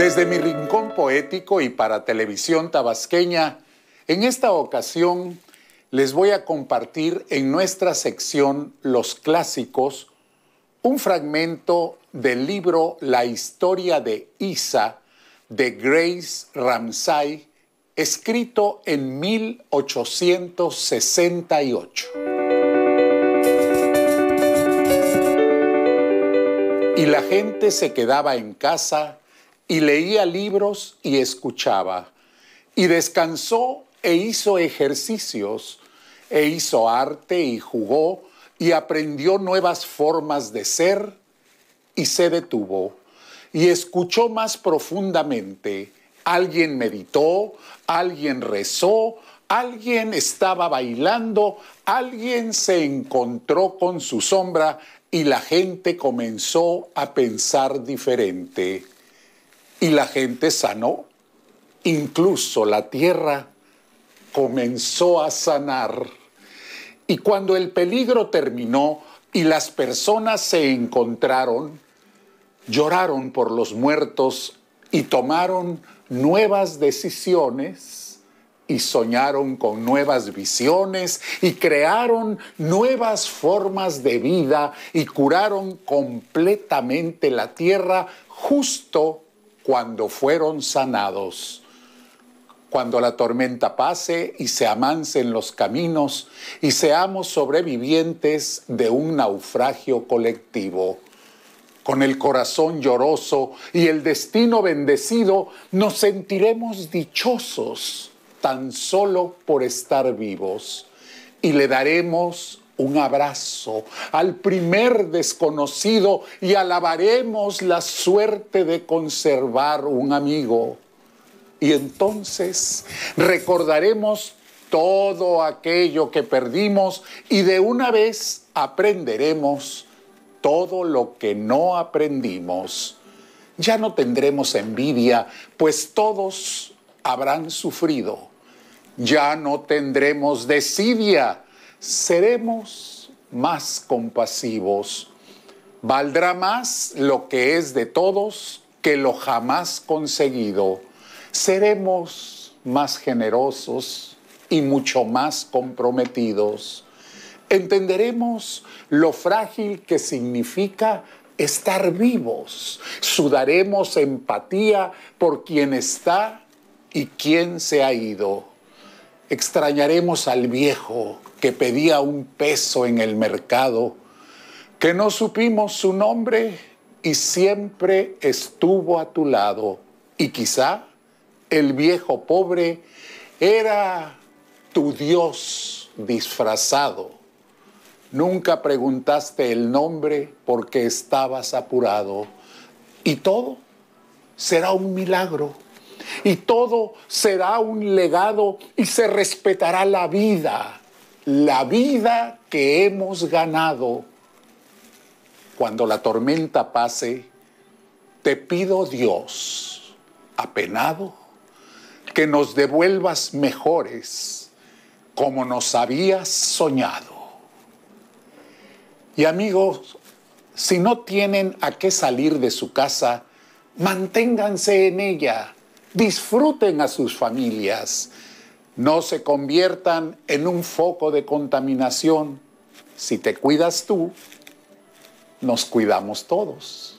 Desde mi rincón poético y para televisión tabasqueña, en esta ocasión les voy a compartir en nuestra sección Los Clásicos un fragmento del libro La historia de Isa de Grace Ramsay, escrito en 1868. Y la gente se quedaba en casa y leía libros y escuchaba, y descansó e hizo ejercicios, e hizo arte y jugó, y aprendió nuevas formas de ser, y se detuvo, y escuchó más profundamente. Alguien meditó, alguien rezó, alguien estaba bailando, alguien se encontró con su sombra y la gente comenzó a pensar diferente y la gente sanó. Incluso la tierra comenzó a sanar. Y cuando el peligro terminó y las personas se encontraron, lloraron por los muertos y tomaron nuevas decisiones y soñaron con nuevas visiones y crearon nuevas formas de vida y curaron completamente la tierra justo cuando fueron sanados. Cuando la tormenta pase y se amancen los caminos y seamos sobrevivientes de un naufragio colectivo. Con el corazón lloroso y el destino bendecido, nos sentiremos dichosos tan solo por estar vivos y le daremos un abrazo al primer desconocido y alabaremos la suerte de conservar un amigo. Y entonces recordaremos todo aquello que perdimos y de una vez aprenderemos todo lo que no aprendimos. Ya no tendremos envidia, pues todos habrán sufrido. Ya no tendremos desidia, seremos más compasivos. Valdrá más lo que es de todos que lo jamás conseguido. Seremos más generosos y mucho más comprometidos. Entenderemos lo frágil que significa estar vivos. Sudaremos empatía por quien está y quien se ha ido. Extrañaremos al viejo que pedía un peso en el mercado, que no supimos su nombre y siempre estuvo a tu lado. Y quizá el viejo pobre era tu Dios disfrazado. Nunca preguntaste el nombre porque estabas apurado. Y todo será un milagro. Y todo será un legado y se respetará la vida la vida que hemos ganado. Cuando la tormenta pase, te pido Dios, apenado, que nos devuelvas mejores como nos habías soñado. Y amigos, si no tienen a qué salir de su casa, manténganse en ella, disfruten a sus familias, no se conviertan en un foco de contaminación. Si te cuidas tú, nos cuidamos todos.